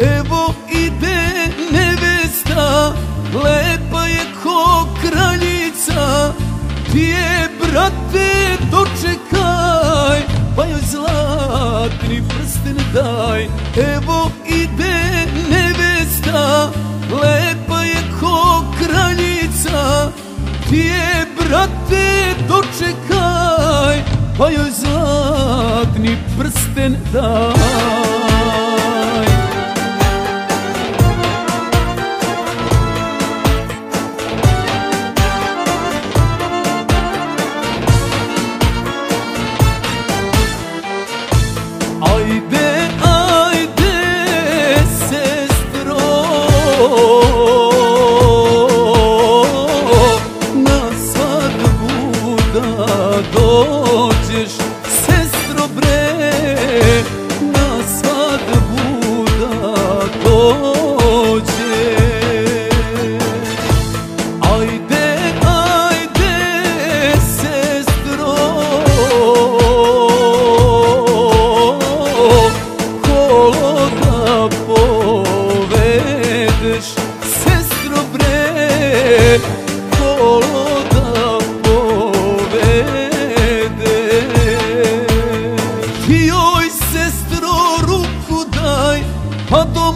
Evo ide nevesta Lepa je ko kraljica. Ti je brate dočekaj Pa joj zlatni prsten daj. Evo ide nevesta Lepa je ko kraljica. Ti je brate dočekaj Pa joj zlatni prsten daj. шутишь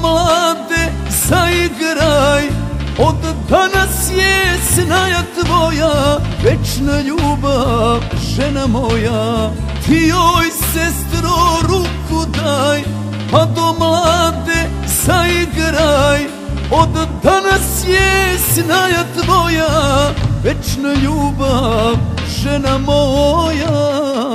mlade zaigraj. Od danas je snaja tvoja Večna ljubav, žena moja. Ti joj sestro ruku daj Pa do mlade zaigraj. Od danas je snaja tvoja Večna ljubav, žena moja